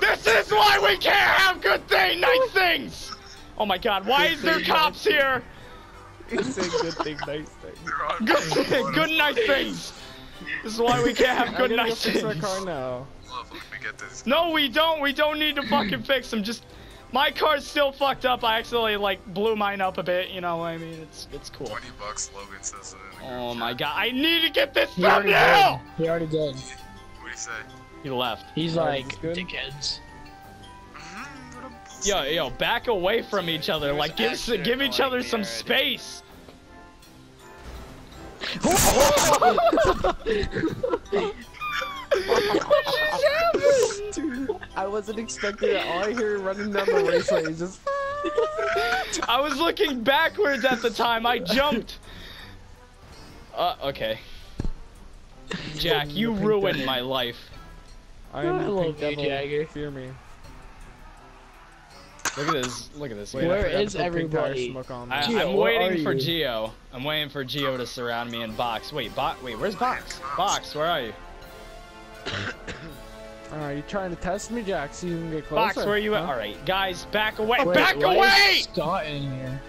This is why we can't have good thing, nice things. Oh my God! Why is there cops here? He's saying good thing, nice thing. Good, good nice things. This is why we can't have good gonna go nice fix our things. car now. Love, let me get this. No, we don't. We don't need to fucking fix them. Just my car's still fucked up. I accidentally like blew mine up a bit. You know, what I mean, it's it's cool. 20 bucks, Logan says uh, it Oh my god! I need to get this He already thumbnail. He already did. What do you say? He left. He's Oh, like, is this good? dickheads. What a pussy. Yo, yo, back away from each other. Like, give s- actually give each other some already. space. Dude, I wasn't expecting it. All I hear running down the raceway is just. I was looking backwards at the time. I jumped. Uh, okay. Jack, you ruined my life. I am I the pink devil. Jagger. Fear me. Look at this. Look at this. Wait, I Where forgot to is put pink tire everybody? smoke on I. Gio, I'm waiting for you? Geo. I'm waiting for Geo to surround me in box. Wait, box. Wait, where's box? Box, where are you? Are you trying to test me, Jack? So you can get closer? Box, where are you at? huh? All right, guys, back away. Wait, back why away! Is Scott in here?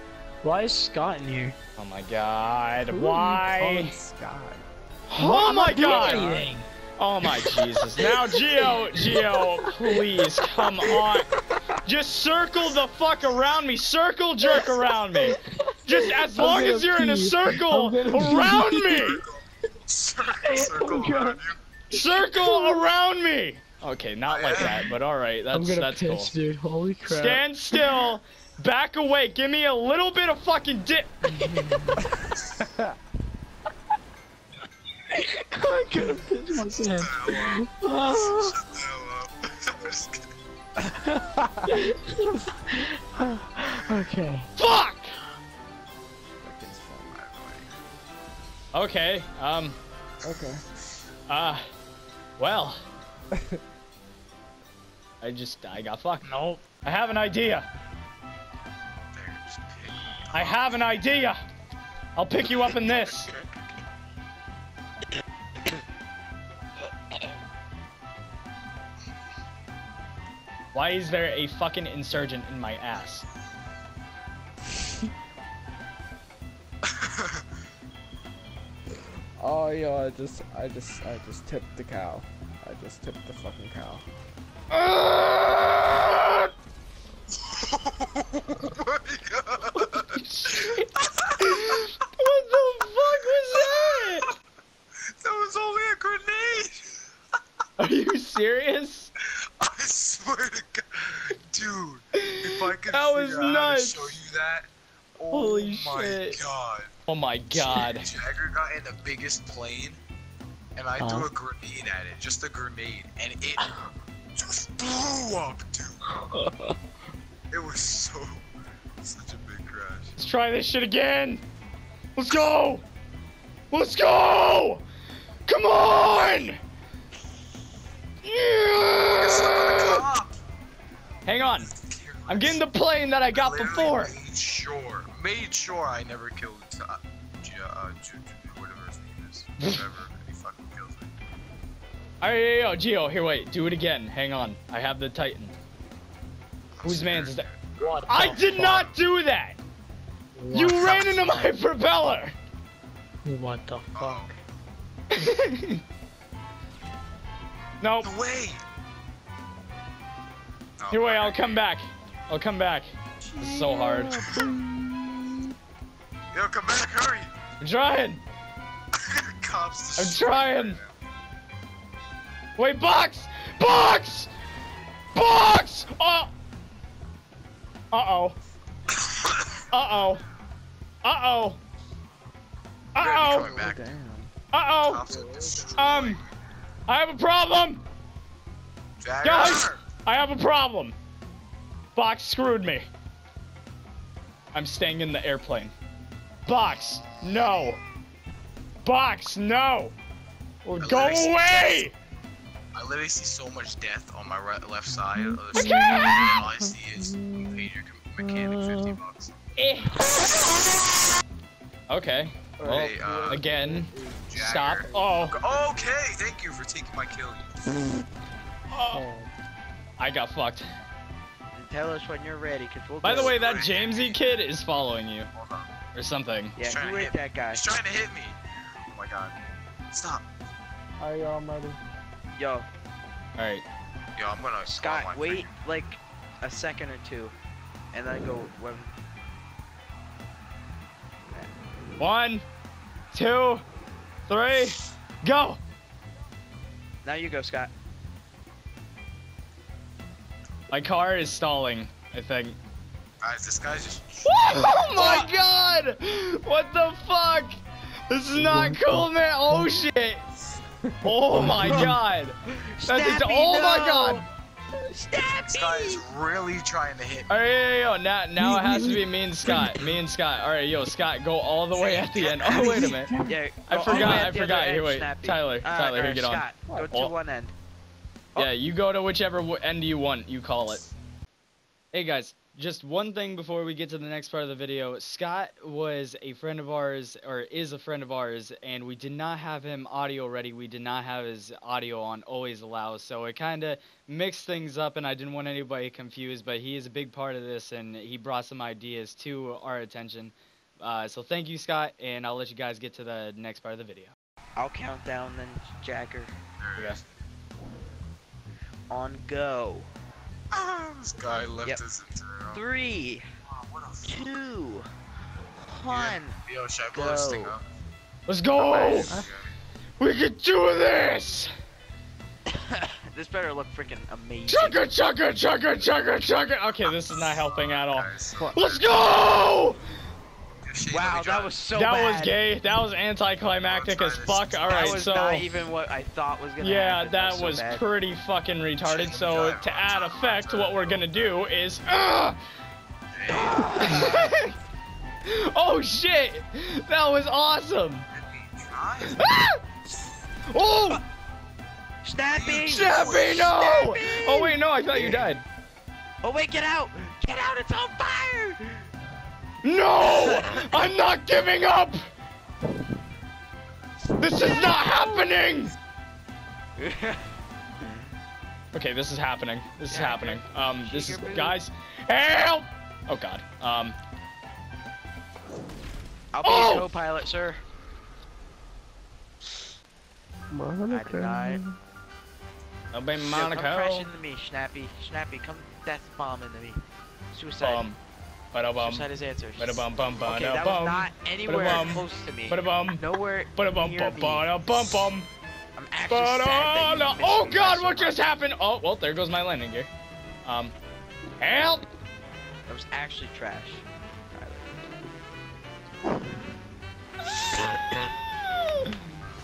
Why is Scott in here? Oh my God! Who Why? Scott? Oh I'm my not doing God! Anything. Oh my Jesus! Now, Geo, Geo, please come on. Just circle the fuck around me. Circle jerk around me. Just as I'm long as you're in a circle around pee. me. Circle, circle around you. Circle around me. Okay, not like that, but all right. I'm That's gonna that's piss, cool. dude. Holy crap. Stand still. Back away. Give me a little bit of fucking dip. I'm gonna piss myself. Shut the hell up. Ah. Shut the hell up. I'm just kidding. okay. Fuck. That kid's fun. Okay. Um. Okay. Uh. Well. I just I got fucked. Nope. I have an idea. There, just pick. I have an idea. I'll pick you up in this. Why is there a fucking insurgent in my ass? Oh yeah, I just, I just, I just tipped the cow. I just tipped the fucking cow. Oh my god. what the fuck was that? That was only a grenade. Are you serious? I swear to God, dude. If I could That was figure out nuts. how to show you that, oh Holy my shit. god. Oh my god. Jagger got in the biggest plane, and I Uh-huh. threw a grenade at it, just a grenade, and it just blew up, dude. It was so, such a big crash. Let's try this shit again. Let's go. Let's go. Come on. Get stuck on the Yeah. Hang on. I'm getting the plane that I got Literally before. Sure, made sure I never killed uh, G- uh, Ju- Ju- whatever his name is. Whatever he fucking kills me. Alright, yo, yo, Geo, here, wait. Do it again. Hang on. I have the Titan. Whose man's is that? What I did fuck? not do that. You ran into my propeller. What the Oh, fuck? nope. no way. No, Here, wait. I- I'll come back. I'll come back. This is so hard. Yo, come back, hurry. I'm trying. Cops. I'm trying. right Wait, box! Box! Box! Oh! Uh-oh. Uh-oh. Uh-oh. Uh-oh. Damn. Uh-oh. Cops are destroying Um. I have a problem. Jagger. Guys! I have a problem. Box screwed me. I'm staying in the airplane. Box, no. Box, no. Well, go away! I literally see so much death on my right, left side of the screen. All I see is you paid your com- mechanic 50 bucks. Eh. Okay. Well, Hey, uh, again, Jagger. stop. Oh. Okay, thank you for taking my kill. oh. I got fucked. And tell us when you're ready, cause we'll By the way, that Jamesy kid is following you Hold on. Or something. Yeah, He's trying who to hit that guy? He's trying to hit me. Oh my god. Stop. Are y'all ready? Yo, All right. Yo, I'm gonna. Scott, my wait like a second or two, and then go when. One, two, three, go. Now you go, Scott. My car is stalling. I think. Guys, this guy's just. Oh my god! What the fuck? This is not cool, man. Oh shit! Oh my god! That is, Snappy, oh my no! god! This guy is really trying to hit me. Alright, yo, yo, yo, now, now it has to be me and Scott. Me and Scott. Alright, yo, Scott, go all the way at the end. Oh, wait a minute. Yeah, I go all the forgot, I forgot. Here, end, wait. Snappy. Tyler, Uh, Tyler, here, or get on. Go to Oh. one end. Oh. Yeah, you go to whichever end you want, you call it. Hey guys, just one thing before we get to the next part of the video. Scott was a friend of ours, or is a friend of ours, and we did not have him audio ready. We did not have his audio on always allow, so it kind of mixed things up, and I didn't want anybody confused, but he is a big part of this, and he brought some ideas to our attention. Uh, so thank you, Scott, and I'll let you guys get to the next part of the video. I'll count down then, Jagger. There it is. On go. Ah, this guy left Yep. us into their own. Three, Oh, what two, one. Yo, should I this thing Go. up? Let's go! Okay. We can do this! this better look freaking amazing. Chugga chugga chugga chugga chugga. Okay, this is not helping at all. Guys, Let's go! Yeah, shit, let Wow, that was so that bad. was gay. That was anticlimactic as fuck. All right, All That was so not even what I thought was gonna yeah, happen. that so was bad. pretty fucking retarded. So to add effect, what we're gonna do is. Ugh! oh shit! That was awesome! Let me drive. Oh! Snappy! Snappy, no! Snappy! Oh wait, no, I thought you died. Oh wait, get out! Get out! It's on fire! No! I'm not giving up! This is not happening! Okay, this is happening. This is happening. Um, this is guys, help! Oh God. Um, I'll be Oh! your co-pilot, sir. I denied. I'll be Yo, come crash into me, Snappy. Snappy, come death bomb into me. Suicide. Bum. Bada bum. Suicide is answer. Bada bum bum bada Okay, that was not anywhere close to me. Nowhere near bum me. bada bum bum. I'm actually sad that you. Oh God, what so just happened? Oh well, there goes my landing gear. Um, help! That was actually trash.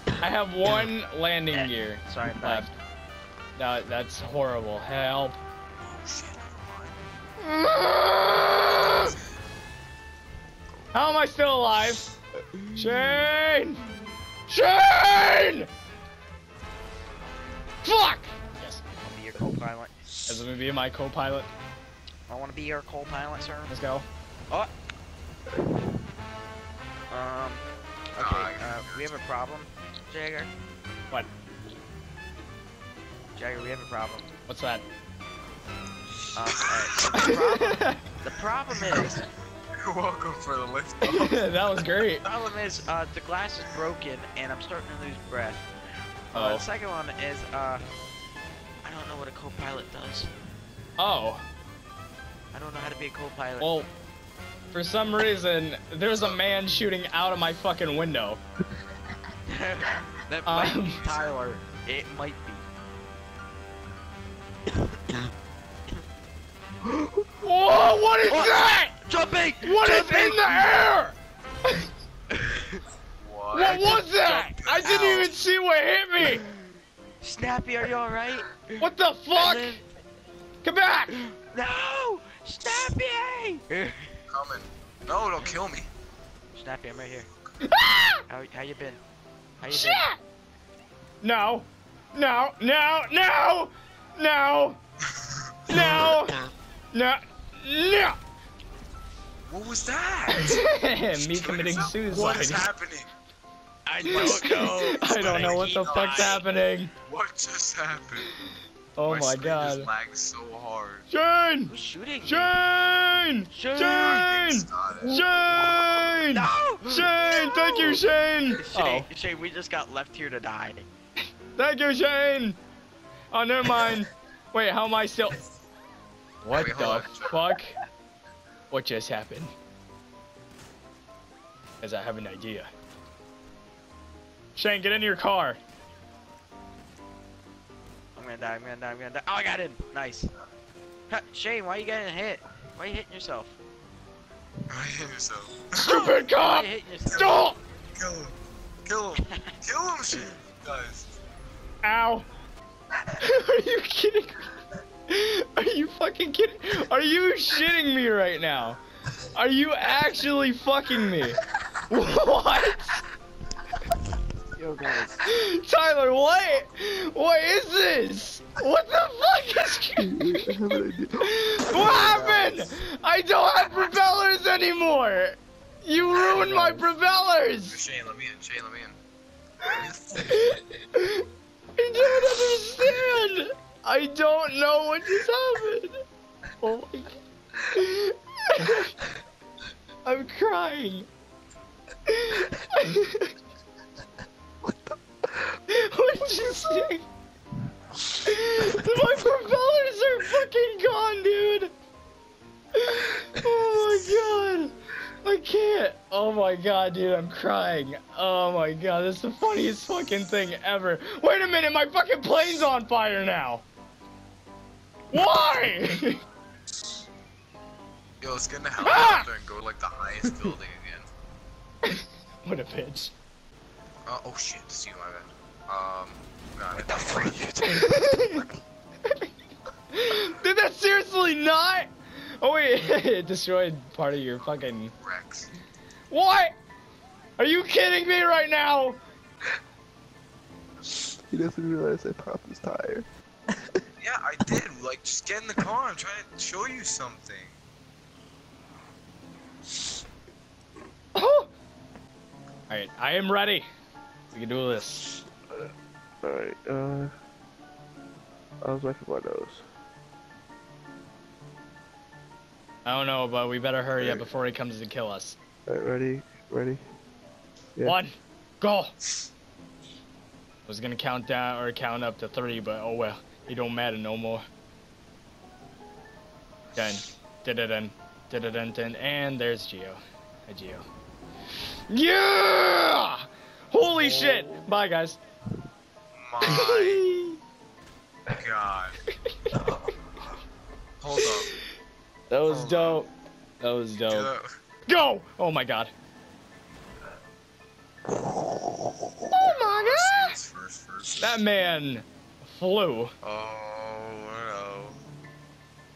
I have one landing gear Sorry, left. No, that's horrible. Help. How am I still alive? Shane! Shane! Fuck! Yes, I'll be your co-pilot. Is it gonna be my co-pilot. I want to be your co-pilot, sir. Let's go. Oh! Um. Okay. Uh, we have a problem, Jagger. What? Jagger, we have a problem. What's that? Um, alright. The problem, the problem is, You're welcome for the lift. that was great. the problem is, uh, the glass is broken and I'm starting to lose breath. Uh, Oh. the second one is, uh, I don't know what a co-pilot does. Oh. I don't know how to be a co-pilot. Well, for some reason, there's a man shooting out of my fucking window. that might um, be Tyler. It might be. Whoa, what is What? that? Jumping! What is Jumping! in the air? What? What was that? I didn't Ow. even see what hit me. Snappy, are you alright? What the fuck? Come back! No! Snappy! Coming. No, don't kill me. Snappy, I'm right here. Ah! How, how you been? How you Shit! been? No. No, no, no! No! No! No! No! What was that? Me committing suicide. What is happening? I don't know. I don't know what the fuck's happening. What just happened? Oh my, screen god. Just lagged so hard. Shane! Who's shooting? me? Shane! Shane! Shane! Got it. Shane! No! Thank you, Shane! Shane, Oh, Shane, we just got left here to die. thank you, Shane! Oh, never mind. Wait, how am I still... What Wait, the fuck? What just happened? As I have an idea. Shane, get in your car. I'm gonna die, I'm gonna die, I'm gonna die. Oh, I got in! Nice. Ha, Shane, why are you getting hit? Why are you hitting yourself? Why Hit yourself. Stupid Why cop! you hitting yourself? Stop! Kill him. Kill him. Kill him, Shane. Guys. Ow! Are you kidding me? Are you fucking kidding? Are you shitting me right now? Are you actually fucking me? What? Yo, guys. Tyler, what? What is this? What the fuck is? I have an idea. What happened? I don't have propellers anymore. You ruined my propellers. Shane, let me in. Shane, let me in. I don't know what just happened. Oh my god. I'm crying. what the? What did you say? My propellers are fucking gone, dude. Oh my god. I can't. Oh my god, dude, I'm crying. Oh my god, this is the funniest fucking thing ever. Wait a minute, my fucking plane's on fire now. Why? Yo, let's get in the Ah! helicopter and go to like the highest building again. what a bitch. Uh, oh shit, see my bad. Um, nah, what the fuck you Did that seriously not? Oh wait, it destroyed part of your fucking. Rex. What? Are you kidding me right now? He doesn't realize I popped his tire. Yeah, I did. Like, just get in the car. I'm trying to show you something. Oh. Alright, I am ready. We can do this. Alright, uh. I was making my nose. I don't know, but we better hurry up before he comes to kill us. Alright, ready? Ready? Yeah. One, go. I was gonna count down or count up to three, but oh well, it don't matter no more. Done. Da-da-dun. Da-da-dun, dun. And there's Geo. A Geo. Yeah! Holy oh shit! Bye, guys. My god. Hold up. That was Hold on. dope. That was dope. that. Go! Oh my god. Oh my god! this first, first. That man flew. Oh no.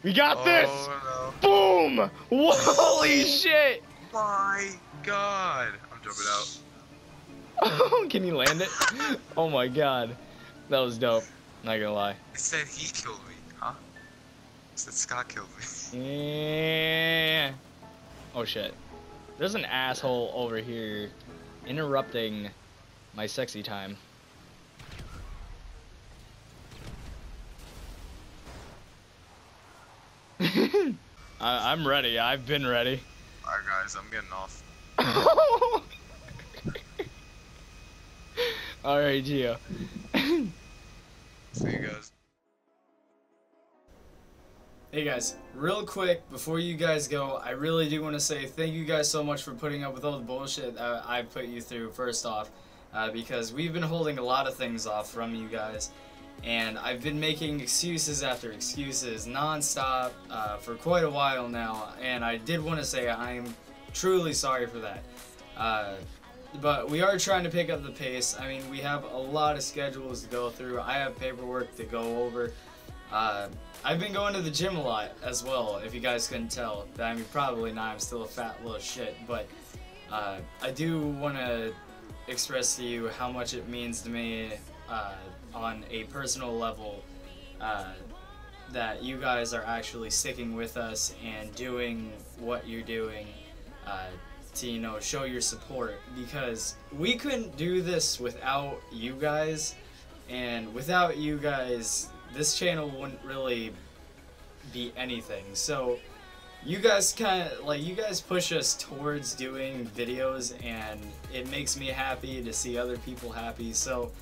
We got oh, this! Oh Boom! Holy shit! My god. I'm jumping out. Can you land it? Oh my god. That was dope. Not gonna lie. It said he killed me, huh? It said Scott killed me. Yeah. Oh shit. There's an asshole over here interrupting my sexy time. I, I'm ready. I've been ready. Alright guys, I'm getting off. Alright, Gio. See you guys. Hey guys, real quick before you guys go, I really do want to say thank you guys so much for putting up with all the bullshit that I put you through. First off, uh, because we've been holding a lot of things off from you guys, and I've been making excuses after excuses nonstop uh, for quite a while now, and I did want to say I am truly sorry for that. Uh, but we are trying to pick up the pace. I mean, we have a lot of schedules to go through. I have paperwork to go over. Uh, I've been going to the gym a lot as well, if you guys couldn't tell. I mean, probably not, I'm still a fat little shit, but uh, I do want to express to you how much it means to me uh, on a personal level uh, that you guys are actually sticking with us and doing what you're doing uh, to, you know, show your support because we couldn't do this without you guys and without you guys this channel wouldn't really be anything. So you guys kind of like you guys push us towards doing videos and it makes me happy to see other people happy. So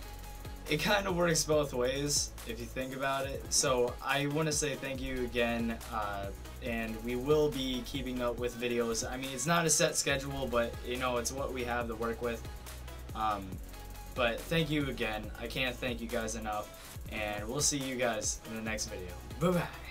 it kind of works both ways if you think about it. So I want to say thank you again, uh, and we will be keeping up with videos. I mean, it's not a set schedule, but you know, it's what we have to work with. Um, but thank you again. I can't thank you guys enough, and we'll see you guys in the next video. Bye bye.